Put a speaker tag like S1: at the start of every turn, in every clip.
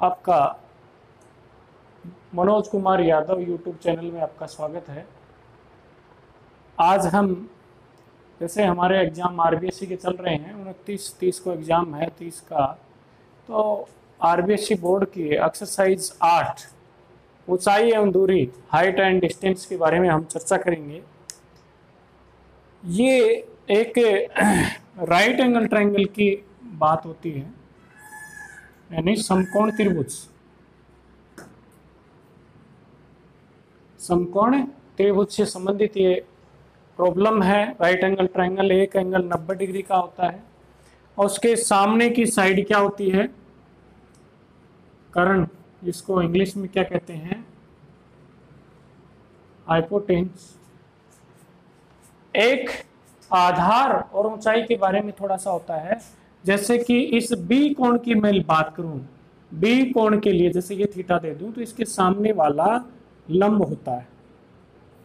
S1: आपका Manoj Kumar Yadav YouTube channel में आपका स्वागत है। आज हम, जैसे हमारे एग्ज़ाम आरबीएससी के चल रहे हैं, उनतीस तीस को एग्ज़ाम है, तीस का। तो आरबीएससी बोर्ड की एक्सरसाइज आठ, ऊंचाई एवं दूरी हाइट एंड डिस्टेंस के बारे में हम चर्चा करेंगे। ये एक राइट एंगल ट्रायंगल की बात होती है। यानी समकोण त्रिभुज समकोण त्रिभुज से संबंधित ये प्रॉब्लम है राइट एंगल ट्रायंगल एक एंगल 90 डिग्री का होता है। और उसके सामने की साइड क्या होती है? कर्ण, जिसको इंग्लिश में क्या कहते हैं? हाइपोटेंस एक आधार और ऊंचाई के बारे में थोड़ा सा होता है। जैसे कि इस बी कोण की मैं बात करूँ, बी कोण के लिए जैसे ये थीटा दे दूँ तो इसके सामने वाला लंब होता है।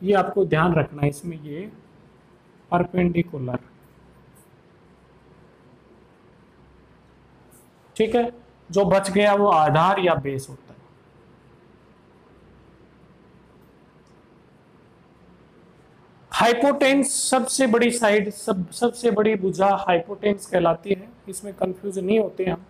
S1: ये आपको ध्यान रखना है इसमें ये परपेंडिकुलर। ठीक है? जो बच गया वो आधार या बेस होता है। हाइपोटेंस सबसे बड़ी साइड, सब, सबसे बड़ी भुजा हाइपोटेंस कहलाती है। इसमें कंफ्यूज नहीं होते हम।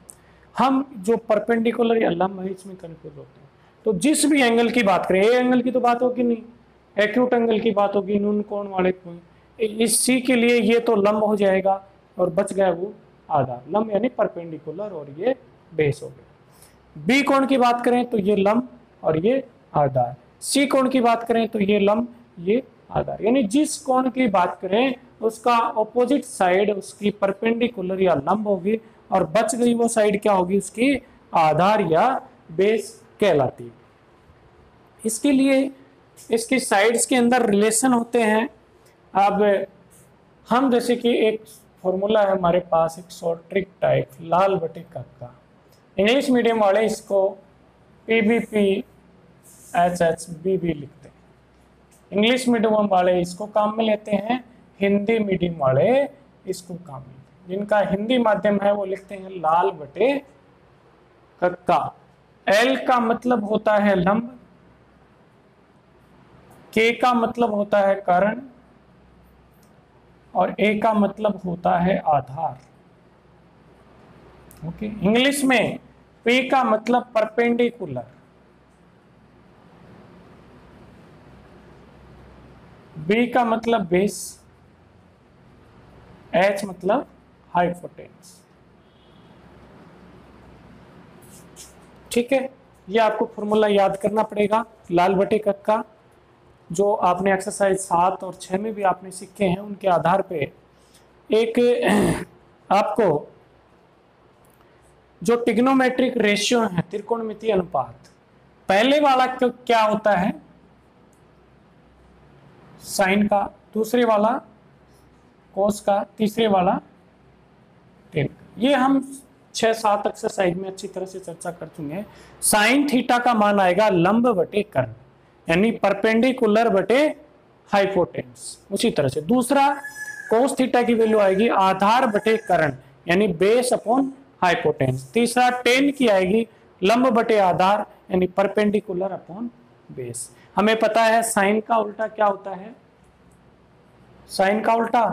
S1: हम जो परपेंडिकुलर या लंब है, इसमें कंफ्यूज होते हैं। तो जिस भी एंगल की बात करें ए एंगल की तो बात होगी नहीं। एक्यूट एंगल की बात होगी, नून कोण वाले कोण। इस सी के लिए ये तो लंब हो जाएगा और बच गया वो आधा। लंब यानी परपेंडिकुलर और ये बेस हो गया। बी कोण की बात करें तो ये लंब और ये आधार सी कोण की बात करें तो ये लंब, ये आधार यानी जिस कोण की बात करें, उसका ऑपोजिट साइड उसकी परपेंडिकुलर या लंब होगी और बच गई वो साइड क्या होगी? उसकी आधार या बेस कहलाती इसके लिए इसकी साइड्स के अंदर रिलेशन होते हैं। अब हम जैसे कि एक फॉर्मूला है हमारे पास एक शॉर्ट ट्रिक टाइप लाल बटे का इंग्लिश मीडियम वाले इसको P B P H H B B लिखते हैं। इंग्लिश मीडियम वाले इसको काम में लेते हैं, हिंदी मीडियम वाले इसको काम में जिनका हिंदी माध्यम है वो लिखते हैं लाल बटे कक्का। एल का मतलब होता है लंब। के का मतलब होता है कर्ण। और ए का मतलब होता है आधार। ओके इंग्लिश में पी का मतलब परपेंडिकुलर बी का मतलब बेस एच मतलब हाइपोटेंस ठीक है? ये आपको फॉर्मूला याद करना पड़ेगा, लाल बटे कक का, जो आपने एक्सरसाइज सात और छः में भी आपने सीखे हैं, उनके आधार पे। एक, आपको जो टिग्नोमेट्रिक रेशियो है, त्रिकोणमितीय अनुपात, पहले वाला क्या होता है? साइन का दूसरे वाला कोस का तीसरे वाला टेन। ये हम छह सात एक्सरसाइज में अच्छी तरह से चर्चा कर चुके हैं। साइन थीटा का मान आएगा लंब बटे कर्ण, यानी परपेंडिकुलर बटे हाइपोटेंस उसी तरह से दूसरा कोस थीटा की वैल्यू आएगी आधार बटे कर्ण, यानी बेस अपॉन हाइपोटेंस तीसरा टेन की आएगी लंब बटे आधार, यानी परपेंडिकुलर अपॉन बेस। हमें पता है साइन का उल्टा क्या होता है? साइन का उल्टा।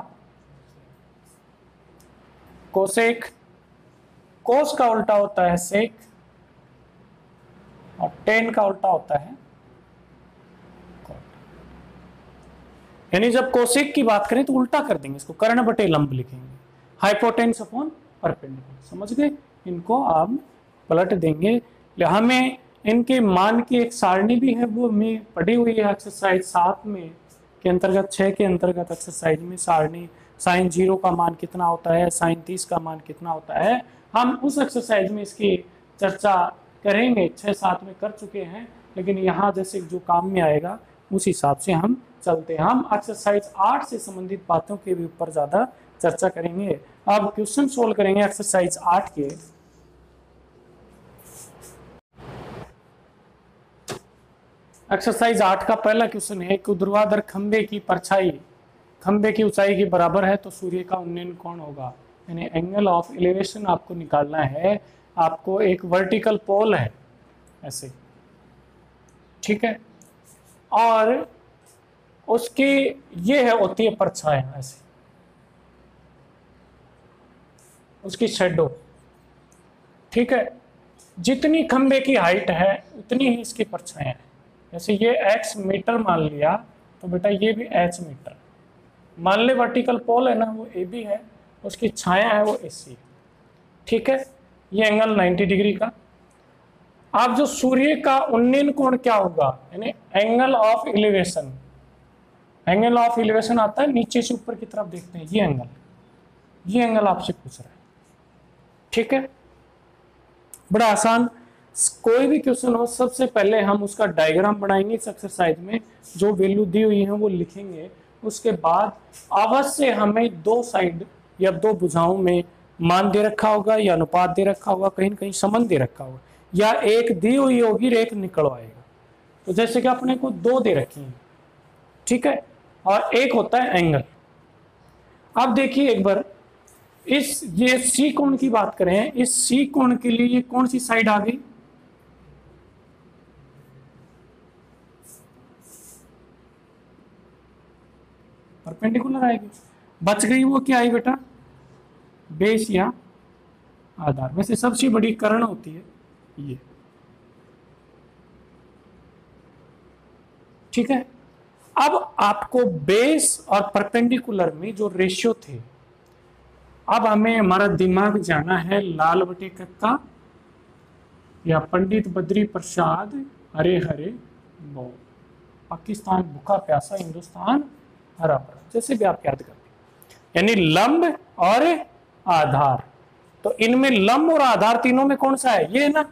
S1: कोसेक। कोस का उल्टा होता है सेक। और टेन का उल्टा होता है यानी जब कोसेक की बात करें तो उल्टा कर देंगे इसको, कर्ण बटे लंब लिखेंगे। हाइपोटेंस अपॉन परपेंडिकुलर समझ गए? इनको आप पलट देंगे। हमें इनके मान की एक सारणी भी है, वो हमें पढ़ी हुई है एक्सरसाइज सात में, के अंतर्गत छः के अंतर्गत एक्सरसाइज में सारणी साइन ज़ीरो का मान कितना होता है साइन तीस का मान कितना होता है, हम उस एक्सरसाइज में इसकी चर्चा करेंगे छः सात में कर चुके हैं, लेकिन यहाँ जैसे जो काम में आएगा, उस हिसाब से हम चलते हैं। हम एक्सरसाइज आठ से संबंधित बातों के भी ऊपर ज़्यादा चर्चा करेंगे। अब क्वेश्चन सोल्व करेंगे एक्सरसाइज आठ के। एक्सरसाइज आठ का पहला क्वेश्चन है कि ऊर्ध्वाधर खंबे की परछाई खंबे की ऊंचाई के बराबर है तो सूर्य का उन्नयन कौन होगा? यानी एंगल ऑफ़ एलिवेशन आपको निकालना है, आपको एक वर्टिकल पोल है, ऐसे। ठीक है? और उसकी, ये है होती है परछाया, ऐसे। उसकी शेडो ठीक है? जितनी खंबे की हाइट है, उतनी ही इसकी परछाएँ हैं। जैसे ये एक्स मीटर मान लिया तो बेटा ये भी एच मीटर मान ले वर्टिकल पोल है ना, वो ए बी है, उसकी छाया है वो ए सी ठीक है? ये एंगल 90 डिग्री का। आप जो सूर्य का उन्नीन कोण क्या होगा? यानी angle of elevation angle of elevation आता है, नीचे से ऊपर की तरफ़ देखते हैं, ये एंगल ये एंगल आपसे पूछ रहा है। ठीक है? बड़ा आसान। कोई भी क्वेश्चन हो, सबसे पहले हम उसका डायग्राम बनाएँगे इस एक्सरसाइज में। जो वैल्यू दी हुई है वो लिखेंगे। उसके बाद अवश्य हमें दो साइड या दो बुझाओं में मान दे रखा होगा या अनुपात दे रखा होगा, कहीं कहीं संबंध दे रखा होगा। या एक दी हुई होगी एक निकलवाएगा। तो जैसे कि अपने को दो दे रखी है, ठीक है? और एक होता है एंगल अब देखिए एक बार, इस, ये सी कोण की बात करें, इस सी कोण के लिए ये कौन सी साइड आ गई? परपेंडिकुलर आएगी। बच गई वो क्या आई बेटा? बेस या आधार। वैसे सबसे बड़ी करण होती है ये। ठीक है? अब आपको बेस और परपेंडिकुलर में जो रेशियो थे, अब हमें हमारा दिमाग जाना है लाल बटे कक्का या पंडित बद्री प्रसाद हरे हरे बो पाकिस्तान भूखा प्यासा हिंदुस्तान हरा भरा जैसे भी आप याद करते यानी लंब और आधार। तो इनमें लंब और आधार तीनों में कौन सा है? ये है ना?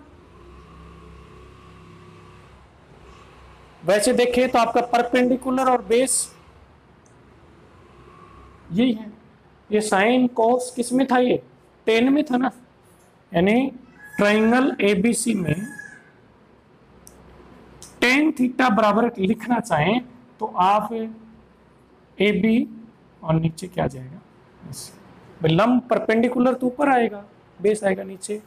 S1: वैसे देखिए तो आपका परपेंडिकुलर और बेस यही है। ये साइन कोस किसमें था ये? टेन में था ना। यानी ट्राइंगल एबीसी में टेन थीटा बराबर लिखना चाहें तो आप ए बी और नीचे क्या जाएगा? लंब परपेंडिकुलर तो ऊपर आएगा बेस आएगा नीचे।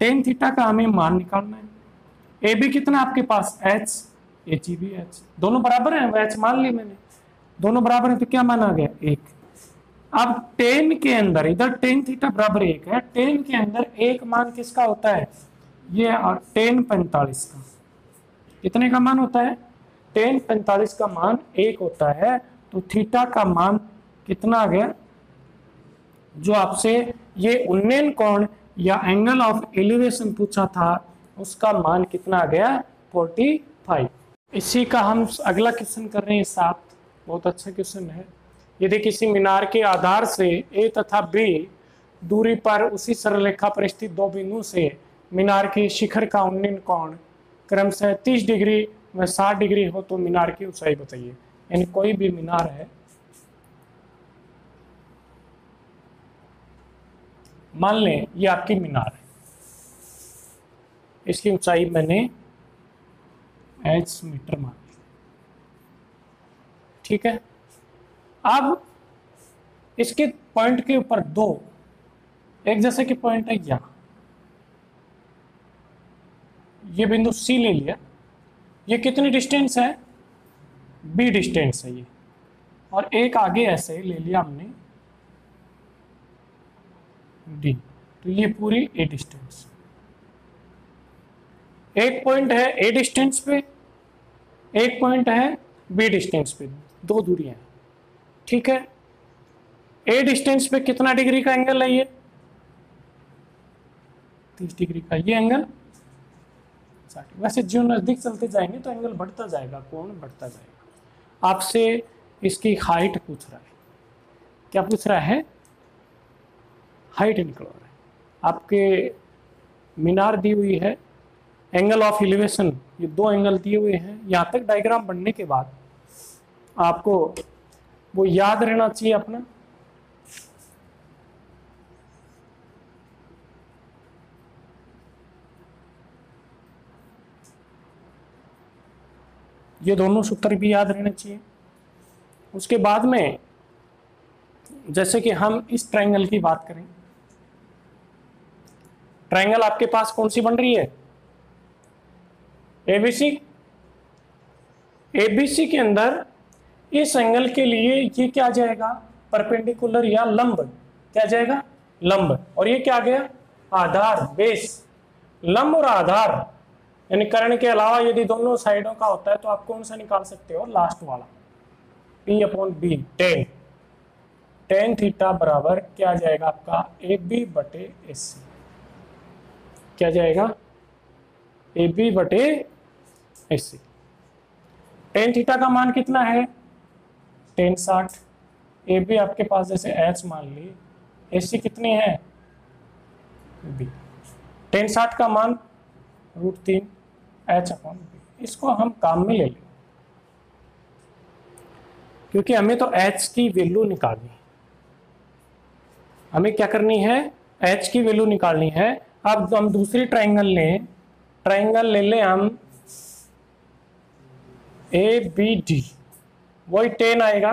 S1: टेन थीटा का हमें मान निकालना है। ए बी कितना आपके पास? H H E B H दोनों बराबर है? एच मान ली मैंने। दोनों बराबर है तो क्या मान गया? एक। अब टेन के अंदर, इधर टेन थीटा बराबर एक है। टेन के अंदर एक मान किसका होता है? ये और टेन पैंतालीस का। कितने का मान होता है? टेन पैंतालीस का मान एक होता है। तो थीटा का मान कितना आ गया? जो आपसे ये उन्नयन कोण या एंगल ऑफ़ एलिवेशन पूछा था, उसका मान कितना आ गया? फोर्टी फाइव इसी का हम अगला क्वेश्चन कर रहे हैं सात। बहुत अच्छा क्वेश्चन है। यदि किसी मीनार के आधार से ए तथा बी दूरी पर उसी सरलेखा पर स्थित दो बिंदु से मीनार के शिखर का उन्नयन कोण क्रमशः तीस डिग्री व साठ डिग्री हो तो मीनार की ऊंचाई बताइए। यानी कोई भी मीनार है, मान लें ये आपकी मीनार है। इसकी ऊंचाई मैंने एच मीटर मान ली। ठीक है? अब इसके पॉइंट के ऊपर दो, एक जैसे कि पॉइंट है यहाँ। ये बिंदु सी ले लिया। ये कितनी डिस्टेंस है? बी डिस्टेंस है ये। और एक आगे ऐसे ले लिया हमने। डी। तो ये पूरी ए डिस्टेंस। एक पॉइंट है ए डिस्टेंस पे, एक पॉइंट है बी डिस्टेंस पे। दो दूरियाँ ठीक है? ए डिस्टेंस पे कितना डिग्री का एंगल है ये? तीस डिग्री का ये एंगल। वैसे जो नज़दीक चलते जाएँगे तो एंगल बढ़ता जाएगा, कोण बढ़ता जाएगा। आपसे इसकी हाइट पूछ रहा है। क्या पूछ रहा है? हाइट निकल रहा है आपके मीनार दी हुई है एंगल ऑफ़ एलिवेशन ये दो एंगल दिए हुए हैं। यहाँ तक डायग्राम बनने के बाद आपको वो याद रहना चाहिए अपना। ये दोनों सूत्र भी याद रहने चाहिए। उसके बाद में, जैसे कि हम इस ट्रायंगल की बात करें ट्रायंगल आपके पास कौन सी बन रही है? एबीसी एबीसी के अंदर इस एंगल के लिए ये क्या जाएगा? परपेंडिकुलर या लंब। क्या जाएगा? लंब। और ये क्या गया? आधार। बेस। लंब और आधार। यानी कर्ण के अलावा यदि दोनों साइडों का होता है तो आप कौन सा निकाल सकते हो? लास्ट वाला। P upon B tan tan theta बराबर क्या जाएगा आपका? ए बी बटे एस सी क्या जाएगा? ए बी बटे एस सी टेन थीटा का मान कितना है? टेन साठ। ए बी आपके पास जैसे एच मान ली। ए सी कितनी है? बी टेन साठ का मान रूट तीन। एच अपॉन बी इसको हम काम में ले लें क्योंकि हमें तो एच की वैल्यू निकालनी है। हमें क्या करनी है? एच की वैल्यू निकालनी है। अब हम दूसरी ट्राइंगल लें। ट्राइंगल ले लें हम ए बी डी वही टेन आएगा।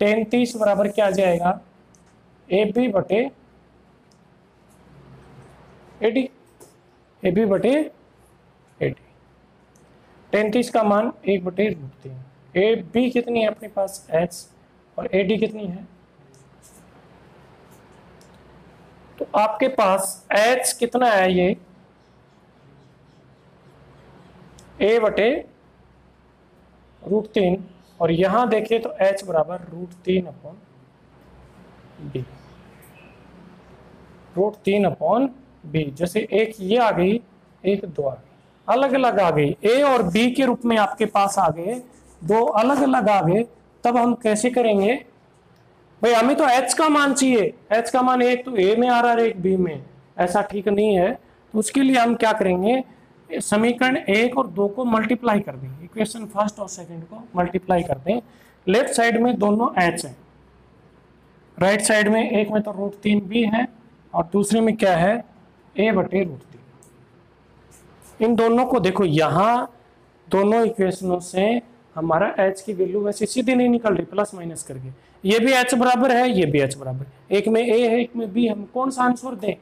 S1: टेन तीस बराबर क्या आ जाएगा? ए बी बटे ए डी ए बी बटे टेन का मान एक बटे रूट तीन ए बी कितनी है अपने पास? एच और ए डी कितनी है? तो आपके पास एच कितना है ये? ए बटे रूट तीन। और यहाँ देखिए तो एच बराबर रूट तीन अपॉन बी रूट तीन अपॉन बी जैसे एक ये आ गई, एक दो आ गई। अलग अलग आ गई ए और बी के रूप में आपके पास आ गए। दो अलग अलग आ गए। तब हम कैसे करेंगे? भाई, हमें तो एच का मान चाहिए। एच का मान एक तो ए में आ रहा है एक बी में। ऐसा ठीक नहीं है। तो उसके लिए हम क्या करेंगे? समीकरण एक और दो को मल्टीप्लाई कर दें। इक्वेशन फ़र्स्ट और सेकंड को मल्टीप्लाई कर दें। लेफ़्ट साइड में दोनों एच है। राइट साइड में एक में तो रूट तीन बी है और दूसरे में क्या है? ए बटे रूट तीन। इन दोनों को देखो, यहाँ दोनों इक्वेशनों से हमारा एच की वैल्यू वैसे सीधी नहीं निकल रही प्लस माइनस करके ये भी एच बराबर है, ये भी एच बराबर एक में ए है, एक में बी हम कौन सा आंसर दें?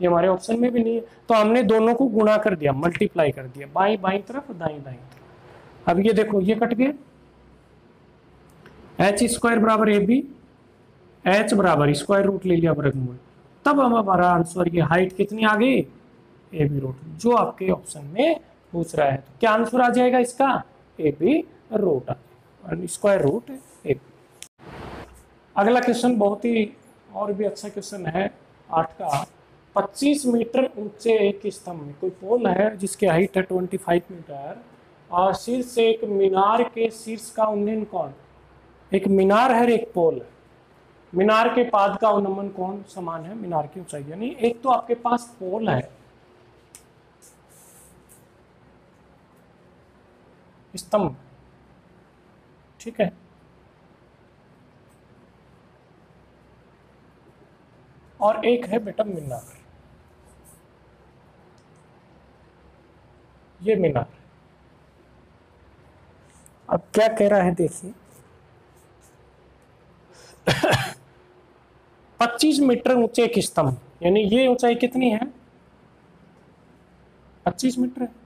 S1: ये हमारे ऑप्शन में भी नहीं है। तो हमने दोनों को गुणा कर दिया मल्टीप्लाई कर दिया, बाई बाई तरफ़, दाई दाई तरफ़। अब ये देखो, ये कट गए एच स्क्वायर बराबर ए बी एच बराबर स्क्वायर रूट ले लिया वर्गमूल। तब हम हमारा आंसर ये हाइट कितनी आ गई? ए बी रूट जो आपके ऑप्शन में पूछ रहा है। तो क्या आंसर आ जाएगा इसका? A B root square root A B अगला क्वेश्चन बहुत ही और भी अच्छा क्वेश्चन है। आठ का। 25 मीटर ऊँचे एक स्तंभ में कोई पोल है जिसकी हाइट है 25 मीटर और शीर्ष से एक मीनार के शीर्ष का उन्नयन कौन? एक मीनार है एक पोल है। मीनार के पाद का उन्नमन कौन? समान है। मीनार की ऊंचाई। यानी एक तो आपके पास पोल है। स्तंभ। ठीक है? और एक है बेटा मीनार। ये मीनार। अब क्या कह रहा है देखिए। 25 मीटर ऊँचे एक स्तंभ, यानी ये ऊंचाई कितनी है? 25 मीटर। है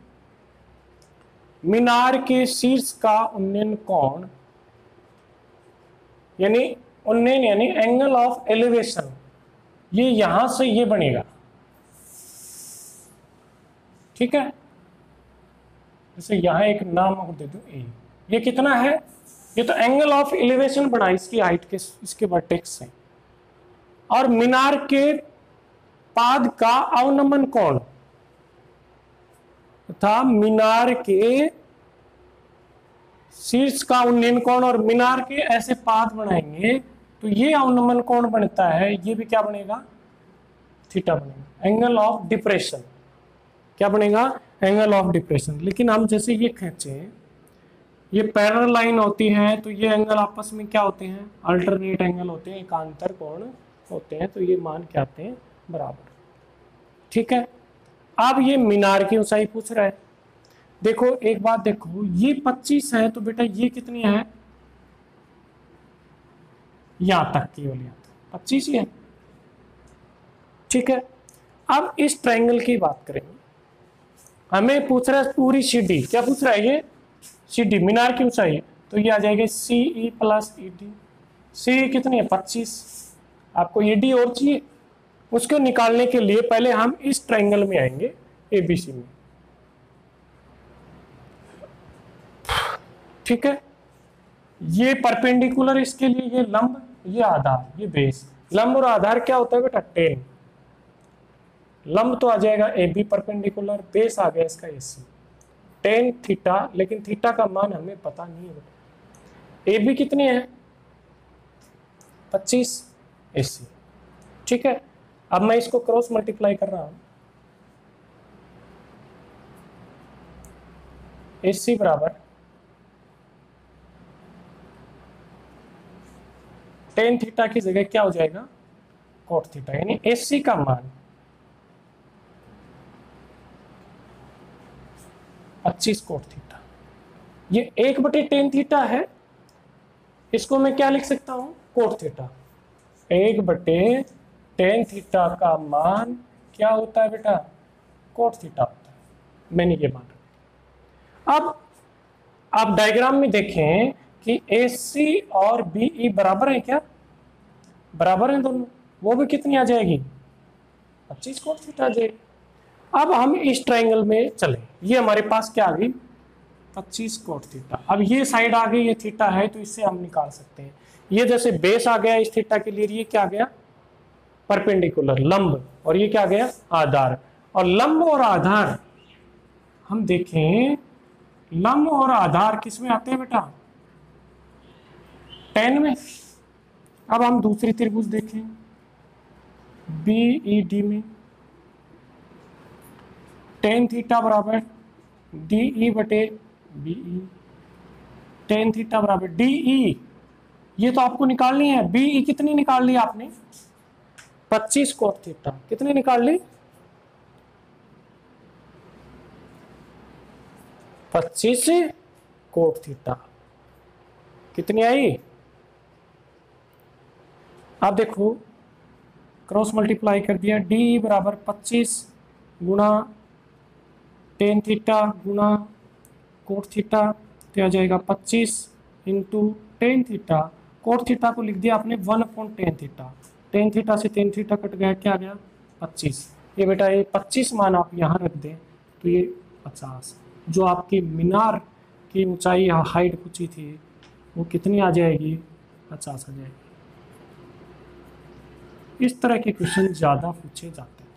S1: मीनार के शीर्ष का उन्नयन कोण यानी उन्नयन यानी एंगल ऑफ़ एलिवेशन ये यहाँ से ये बनेगा। ठीक है? जैसे यहाँ एक नाम दे दो ए ये कितना है? ये तो एंगल ऑफ़ एलिवेशन बना, इसकी हाइट के, इसके वर्टेक्स से। और मीनार के पाद का अवनमन कौन? था मीनार के शीर्ष का उन्नयन कोण और मीनार के ऐसे पाद बनाएँगे? तो ये अवनमन कोण बनता है? ये भी क्या बनेगा? थीटा बनेगा। एंगल ऑफ़ डिप्रेशन क्या बनेगा? एंगल ऑफ़ डिप्रेशन लेकिन हम जैसे ये खींचे, ये पैरल लाइन होती है तो ये एंगल आपस में क्या होते हैं? अल्टरनेट एंगल होते हैं, एकांतर कोण होते हैं तो ये मान क्या आते हैं? बराबर। ठीक है? अब ये मीनार की ऊंचाई पूछ रहा है। देखो, एक बात देखो, ये 25 है तो बेटा ये कितनी है? यहाँ तक यहाँ तक पच्चीस ही है। ठीक है, अब इस ट्रायंगल की बात करेंगे। हमें पूछ रहा है पूरी सीडी क्या पूछ रहा है ये? सीडी मीनार की ऊंचाई है। तो ये आ जाएगा सी E plus E D C कितनी है? पच्चीस। आपको ई डी और चाहिए? उसको निकालने के लिए पहले हम इस ट्रायंगल में आएँगे एबीसी में। ठीक है? ये परपेंडिकुलर इसके लिए ये लंब, ये आधार, ये बेस लंब और आधार क्या होता है बेटा? टेन लंब तो आ जाएगा ए बी परपेंडिकुलर बेस आ गया इसका ए सी टेन थीटा लेकिन थीटा का मान हमें पता नहीं है ए बी कितनी है? पच्चीस ए सी ठीक है? अब मैं इसको क्रॉस मल्टीप्लाई कर रहा हूँ। एस सी बराबर टेन थीटा की जगह क्या हो जाएगा? कोट थीटा यानी एस सी का मान। पच्चीस कोट थीटा ये एक बटे टेन थीटा है। इसको मैं क्या लिख सकता हूँ? कोट थीटा एक बटे टेन थीटा का मान क्या होता है बेटा? कोट थीटा होता है। मैंने ये मान अब, आप डायग्राम में देखें कि ए सी और बीई बराबर है क्या? बराबर है दोनों। वो भी कितनी आ जाएगी? पच्चीस कोट थीटा आ जाएगी। अब हम इस ट्रायंगल में चले। ये हमारे पास क्या आ गई? पच्चीस कोट थीटा अब ये साइड आ गई, ये थीटा है तो इससे हम निकाल सकते हैं। ये जैसे बेस आ गया इस थीटा के लिए, ये क्या आ गया? परपेंडिकुलर, लंब। और ये क्या गया? आधार। और लंब और आधार, हम देखें, लंब और आधार किसमें आते हैं बेटा? टेन में। अब हम दूसरी त्रिभुज देखें। बी ई डी में। टेन थीटा बराबर डी ई बटे बी ई टेन थीटा बराबर डी ई ये तो आपको निकालनी है। बी ई कितनी निकाल ली आपने? पच्चीस कोट थीटा। कितनी निकाल ली? पच्चीस कोट थीटा। कितनी आई? आप देखो क्रॉस मल्टीप्लाई कर दिया डी बराबर पच्चीस गुणा टेन थीटा गुणा कोट थीटा तो आ जाएगा पच्चीस into tan theta cot theta को लिख दिया आपने one upon tan theta tan theta से टेन थीटा कट गया, क्या गया? पच्चीस। ये बेटा, ये पच्चीस मान आप यहाँ रख दें तो ये पचास। जो आपकी मीनार की ऊंचाई हाइट पूछी थी, वो कितनी आ जाएगी? पचास आ जाएगी। इस तरह के क्वेश्चन ज़्यादा पूछे जाते हैं,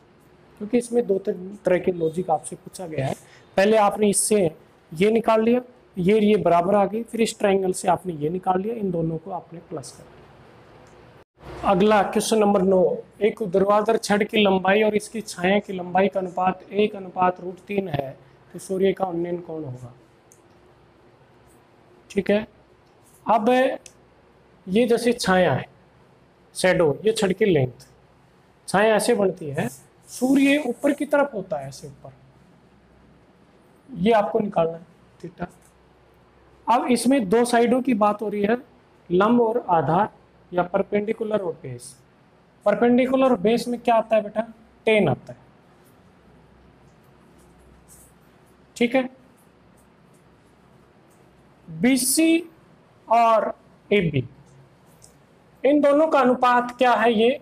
S1: क्योंकि इसमें दो तीन तरह के लॉजिक आपसे पूछा गया है। पहले आपने इससे ये निकाल लिया, ये ये बराबर आ गई, फिर इस ट्रायंगल से आपने ये निकाल लिया, इन दोनों को आपने प्लस कर दिया। अगला क्वेश्चन नंबर नौ। एक ऊर्ध्वाधर छड़ की लंबाई और इसकी छाया की लंबाई का अनुपात एक अनुपात रूट तीन है तो सूर्य का उन्नयन कौन होगा? ठीक है? अब ये जैसे छाया है शेडो ये छड़ की लेंथ छाया ऐसे बनती है, सूर्य ऊपर की तरफ़ होता है ऐसे ऊपर। ये आपको निकालना है थीटा अब इसमें दो साइडों की बात हो रही है, लंब और आधार। या परपेंडिकुलर और बेस परपेंडिकुलर और बेस में क्या आता है बेटा? टेन आता है। ठीक है? बीसी और ए बी इन दोनों का अनुपात क्या है ये?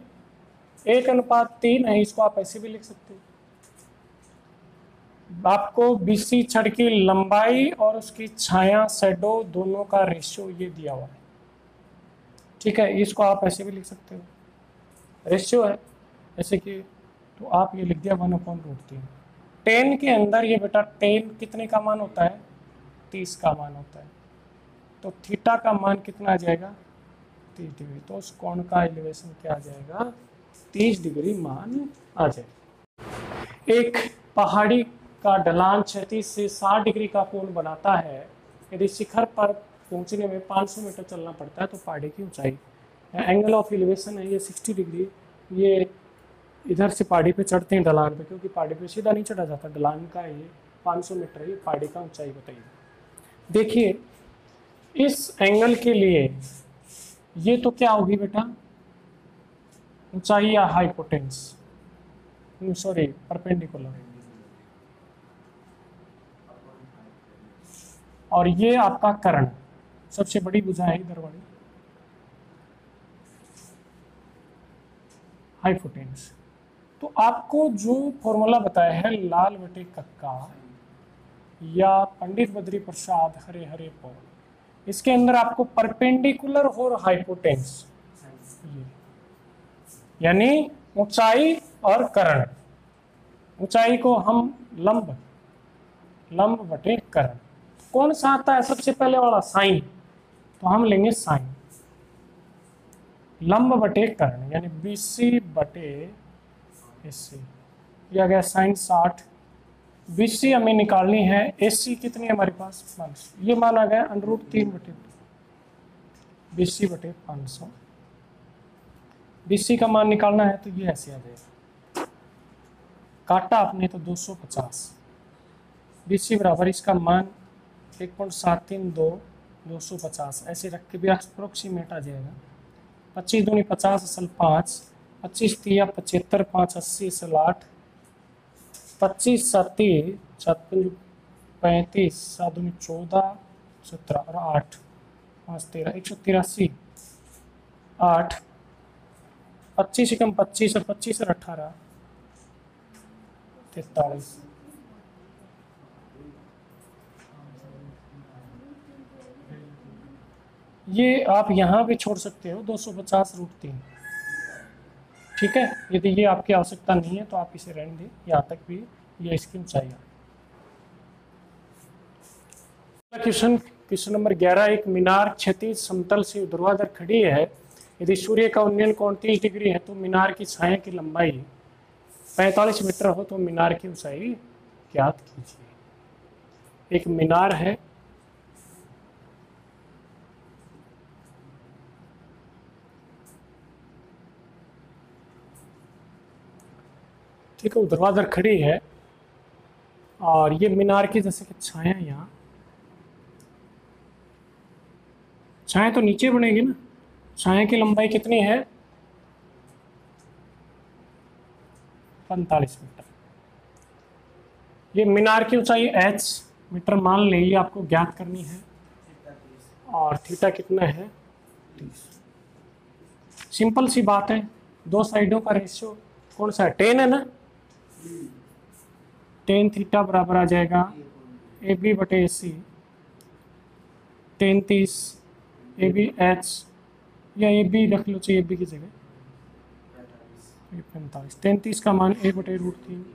S1: एक अनुपात तीन है, इसको आप ऐसे भी लिख सकते हो। आपको बीसी छड़ की लंबाई और उसकी छाया शेडो दोनों का रेशियो ये दिया हुआ है। ठीक है इसको आप ऐसे भी लिख सकते हो। रेशियो है, ऐसे कि तो आप ये लिख दिया वन अपॉइंट रूट तीन टेन के अंदर ये बेटा टेन कितने का मान होता है? तीस का मान होता है। तो थीटा का मान कितना आ जाएगा? तीस डिग्री। तो उस कोण का एलिवेशन क्या आ जाएगा? तीस डिग्री मान आ जाएगा। एक पहाड़ी का ढलान क्षैतिज से 60 डिग्री का कोण बनाता है। यदि शिखर पर पहुँचने में 500 मीटर चलना पड़ता है तो पहाड़ी की ऊंचाई। एंगल ऑफ़ एलिवेशन है, ये 60 डिग्री। ये इधर से पहाड़ी पे चढ़ते हैं ढलान पे, क्योंकि पहाड़ी पे सीधा नहीं चढ़ा जाता, ढलान का ये 500 मीटर ये पहाड़ी का ऊंचाई बताइए। देखिए, इस एंगल के लिए ये तो क्या होगी बेटा? ऊंचाई या हाइपोटेंस सॉरी परपेंडिकुलर और ये आपका कर्ण। सबसे बड़ी भुजा है इधर वाली हाइपोटेन्स तो आपको जो फॉर्मूला बताया है, लाल बटे कक्का या पंडित बद्री प्रसाद हरे हरे पौर इसके अंदर आपको परपेंडिकुलर और हाइपोटेंस यानी ऊंचाई और करण। ऊंचाई को हम लंब लंब बटे करण। कौन सा आता है सबसे पहले वाला? साइन। तो हम लेंगे साइन लंब बटे कर्ण, यानी बीसी बटे एसी यह गया साइन साठ. बीसी हमें निकालनी है. एसी कितनी है हमारे पास? पाँच सौ. ये माना गया अंडरूट तीन बटे बीसी बटे पाँच सौ. बीसी का मान निकालना है तो ये ऐसे आ जाएगा. काटा आपने तो दो सौ पचास. बीसी बराबर इसका मान एक पॉइंट सात तीन दो दो सौ पचास, ऐसे रख के भी अप्रोक्सीमेट आ जाएगा। पच्चीस दूनी पचास, असल पाँच। पच्चीस तिया पचहत्तर, पाँच अस्सी, असल आठ। पच्चीस सती सात पैंतीस, सात दूनी चौदह, सत्रह और आठ। पाँच तेरह, एक सौ तिरासी। आठ। पच्चीस एकम पच्चीस और पच्चीस और अठारह। तैतालीस। ये आप यहाँ भी छोड़ सकते हो 250 रूट तीन। ठीक है? यदि ये आपकी आवश्यकता नहीं है तो आप इसे रहने दें। यहाँ तक भी ये इसकी ऊंचाई क्वेश्चन क्वेश्चन नंबर 11 एक मीनार क्षतिज समतल से ऊर्ध्वाधर खड़ी है। यदि सूर्य का उन्नयन कोण तीस डिग्री है तो मीनार की छाया की लंबाई 45 मीटर हो तो मीनार की ऊंचाई ज्ञात कीजिए। एक मीनार है ठीक है ऊर्ध्वाधर खड़ी है। और ये मीनार की जैसे कि छाया यहाँ। छाया तो नीचे बनेगी ना? छाया की लंबाई कितनी है? पैंतालीस मीटर। ये मीनार की ऊंचाई एच मीटर मान ले, ये आपको ज्ञात करनी है। और थीटा कितना है? सिंपल सी बात है, दो साइडों का रेशियो कौन सा है? टेन है ना? टेन थीटा बराबर आ जाएगा ए बी बटे ए सी तैंतीस ए बी एच या ए बी रख लो चाहिए ए बी की जगह. पैंतालीस. तैंतीस का मान ए बटे रूट तीन.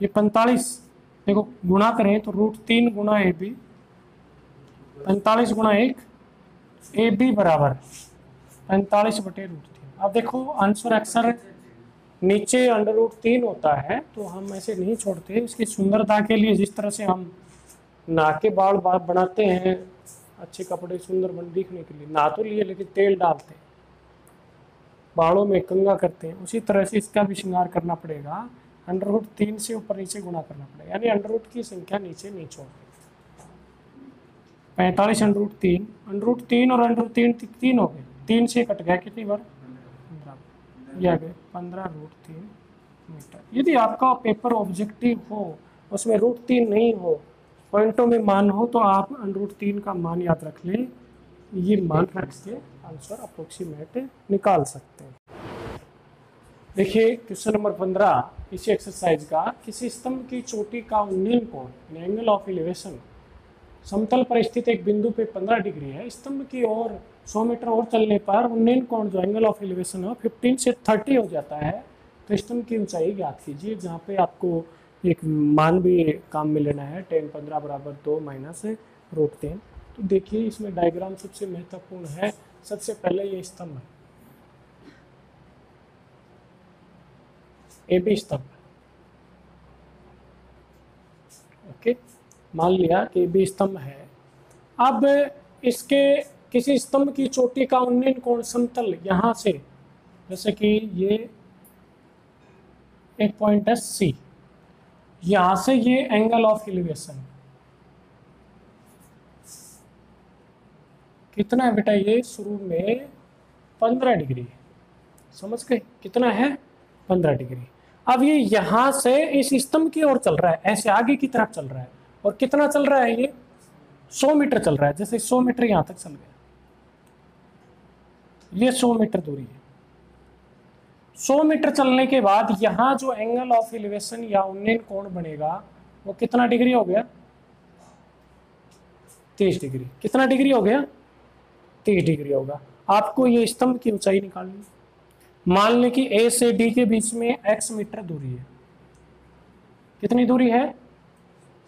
S1: ये पैंतालीस, देखो, गुणा करें तो रूट तीन गुणा ए बी पैंतालीस गुणा एक ए बी बराबर. पैंतालीस बटे रूट तीन. अब देखो आंसर अक्सर नीचे अंडर रूट तीन होता है तो हम ऐसे नहीं छोड़ते। इसकी सुंदरता के लिए जिस तरह से हम नाके बाल बनाते हैं, अच्छे कपड़े, सुंदर बन, दिखने के लिए। ना तो लिए, लेकिन तेल डालते हैं। बालों में कंगा करते हैं। उसी तरह से इसका भी श्रृंगार करना पड़ेगा। अंडर रूट तीन से ऊपर नीचे गुना करना पड़ेगा। यानी अंडर रूट की संख्या नीचे नहीं छोड़ते। पैंतालीस अंडर रूट तीन। अंडर रूट तीन और अंडर रूट तीन तीन हो गए। तीन से कट गया कितनी बार? ये आ पंद्रह रूट तीन मीटर। यदि आपका पेपर ऑब्जेक्टिव हो, उसमें रूट तीन नहीं हो पॉइंटों में मान हो तो आप रूट तीन का मान याद रख लें। ये मान रख के आंसर अप्रोक्सीमेट निकाल सकते हैं। देखिए क्वेश्चन नंबर पंद्रह, इसी एक्सरसाइज का, किसी स्तंभ की चोटी का उन्नयन कोण एंगल ऑफ़ एलिवेशन समतल पर स्थित एक बिंदु पे 15 डिग्री है। स्तंभ की ओर 100 मीटर और चलने पर उन्नयन कोण जो एंगल ऑफ़ एलिवेशन है 15 से 30 हो जाता है। तो की ऊंचाई ज्ञात कीजिए, जहाँ पे आपको एक मान भी काम में लेना है टेन पंद्रह बराबर दो माइनस रूट टेन तो देखिए, इसमें डायग्राम सबसे महत्वपूर्ण है। सबसे पहले ये स्तंभ। है ए बी स्तंभ। ओके? मान लिया कि बी स्तंभ है। अब इसके किसी स्तंभ की चोटी का उन्नयन कोण समतल यहाँ से? जैसे कि ये एक पॉइंट है सी यहाँ से ये एंगल ऑफ़ एलिवेशन कितना है बेटा ये? शुरू में पंद्रह डिग्री। समझ गए? कितना है? पंद्रह डिग्री। अब ये यहाँ से इस स्तंभ की ओर चल रहा है, ऐसे आगे की तरफ़ चल रहा है। और कितना चल रहा है ये? सौ मीटर चल रहा है, जैसे सौ मीटर यहाँ तक चल गया। ये 100 मीटर दूरी है। 100 मीटर चलने के बाद यहाँ जो एंगल ऑफ़ एलिवेशन या उन्नयन कोण बनेगा, वो कितना डिग्री हो गया? तीस डिग्री कितना डिग्री हो गया? तीस डिग्री होगा। आपको ये स्तंभ की ऊंचाई निकालनी मान लें कि ए से डी के बीच में एक्स मीटर दूरी है। कितनी दूरी है?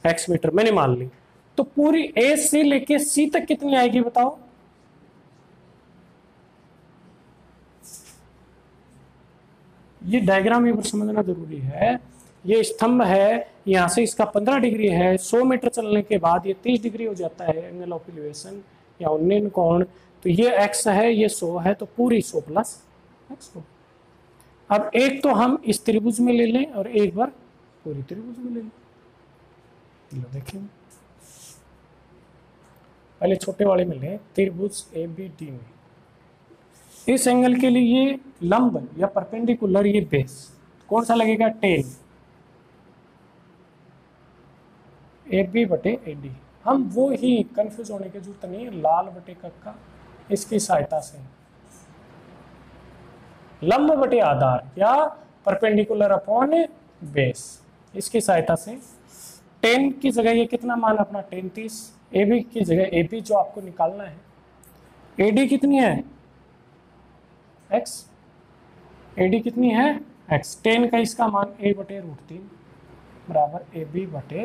S1: X metre. मैंने मान ली। तो पूरी ए से लेके सी तक कितनी आएगी बताओ? ये डायग्राम एक बार समझना ज़रूरी है। ये स्तंभ है, यहाँ से इसका 15 डिग्री है। 100 मीटर चलने के बाद ये 30 डिग्री हो जाता है एंगल ऑफ़ एलिवेशन या उन्नयन कोण। तो ये एक्स है, ये 100 है तो पूरी 100 प्लस एक्स अब एक तो हम इस त्रिभुज में ले लें और एक बार पूरी त्रिभुज में ले लें। लो देखिए पहले छोटे वाले में लें। त्रिभुज ए बी डी में। इस एंगल के लिए ये लंब या परपेंडिकुलर ये बेस, कौन सा लगेगा? टेन ए बी बटे ए डी हम वो ही कंफ्यूज होने की ज़रूरत नहीं है लाल बटे कक्का इसकी सहायता से। लंब बटे आधार या परपेंडिकुलर अपॉन बेस, इसकी सहायता से। टेन की जगह ये कितना मान अपना? टेन तीस। ए बी की जगह ए बी जो आपको निकालना है। ए डी कितनी है? एक्स ए डी कितनी है? एक्स टेन का इसका मान ए बटे रूट तीन, बराबर ए बी बटे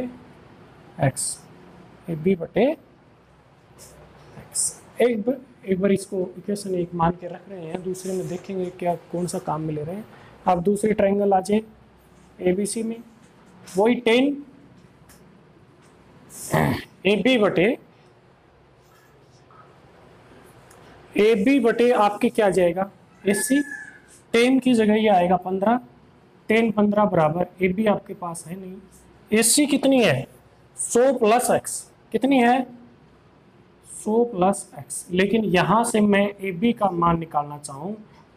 S1: एक्स ए बी बटे एक्स एक बार एक बार इसको इक्वेशन एक मान के रख रहे हैं, दूसरे में देखेंगे क्या, कौन सा काम में ले रहे हैं। अब दूसरे ट्रायंगल आ जाए ए बी सी में। वही टेन ए बी बटे ए बी बटे आपके क्या जाएगा? एस, टेन की जगह ये आएगा पंद्रह, टेन पंद्रह बराबर ए बी आपके पास है नहीं। सी कितनी है? सो प्लस एक्स कितनी है? सो प्लस एक्स लेकिन यहाँ से मैं ए बी का मान निकालना चाहूँ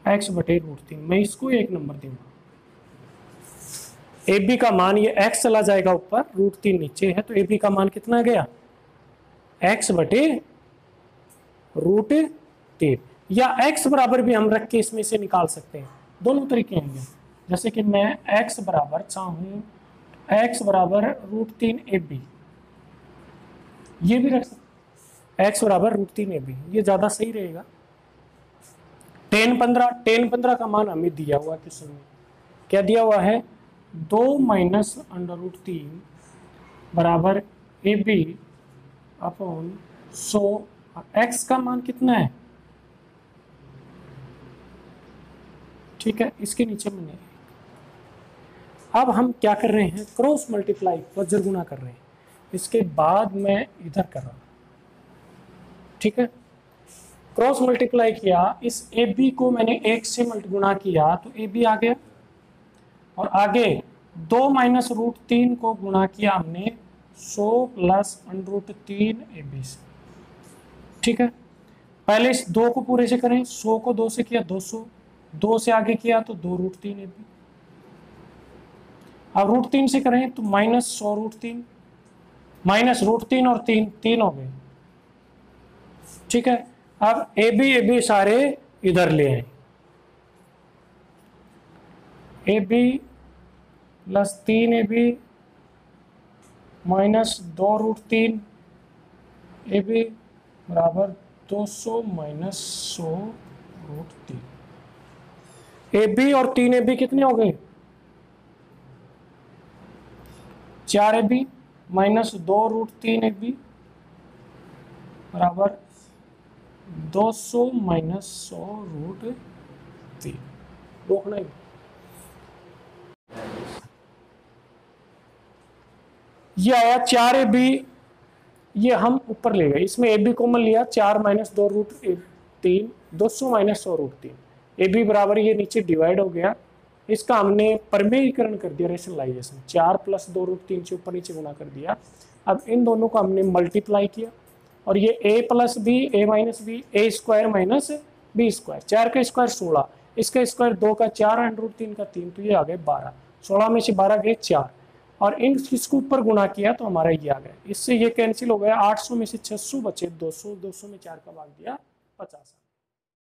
S1: एक्स बटे रूट तीन। मैं इसको एक नंबर दूँगा। ए बी का मान ये एक्स चला जाएगा ऊपर रूट तीन नीचे है तो ए बी का मान कितना गया? एक्स बटे रूट तीन। या एक्स बराबर भी हम रख के इसमें से निकाल सकते हैं। दोनों तरीके होंगे। जैसे कि मैं एक्स बराबर चाहूँ एक्स बराबर रूट तीन ए बी ये भी रख सकते एक्स बराबर रूट तीन ए बी ये ज़्यादा सही रहेगा। टेन पंद्रह टेन पंद्रह का मान हमें दिया हुआ क्वेश्चन में क्या दिया हुआ है? दो माइनस अंडर रूट तीन बराबर A B upon so X का मान कितना है? ठीक है, इसके नीचे मैंने अब हम क्या कर रहे हैं? क्रॉस मल्टीप्लाई वज्र गुना कर रहे हैं। इसके बाद मैं इधर कर रहा ठीक है? क्रॉस मल्टीप्लाई किया, इस ए बी को मैंने एक से मल्टी गुना किया तो ए बी आ गया। और आगे दो माइनस रूट तीन को गुणा किया हमने, सौ प्लस रूट तीन ए बी से। ठीक है? पहले इस दो को पूरे से करें, सौ को दो से किया, दो सौ। दो से आगे किया तो दो रूट तीन ए बी अब रूट तीन से करें तो माइनस सौ रूट तीन। माइनस रूट तीन और तीन तीन हो गए ठीक है? अब ए बी ए बी सारे इधर ले आए। ए बी प्लस तीन ए बी माइनस दो रूट तीन। ए बी बराबर दो सौ माइनस सौ रूट तीन। ए बी और तीन ए बी कितने हो गए? चार ए बी, माइनस दो रूट तीन ए बी, बराबर दो सौ माइनस सौ रूट तीन। रोकना ही। ये आया चार ए बी, ये हम ऊपर ले गए। इसमें ए बी कॉमन लिया, चार माइनस दो रूट तीन, दो सौ माइनस सौ रूट तीन। ए बी बराबर ये नीचे डिवाइड हो गया। इसका हमने परमेयीकरण कर दिया रेशनलाइजेशन चार प्लस दो रूट तीन से ऊपर नीचे गुना कर दिया। अब इन दोनों को हमने मल्टीप्लाई किया। और ये A plus B A minus B A square minus B square चार का स्क्वायर सोलह, इसका स्क्वायर दो का चार एंड रूट तीन का तीन तो ये आ गए बारह। सोलह में से बारह गए चार। और इन किसके ऊपर गुणा किया तो हमारा ये आ गया। इससे ये कैंसिल हो गया। 800 में से 600 बचे, दो सौ दो सौ में चार का भाग दिया, पचास।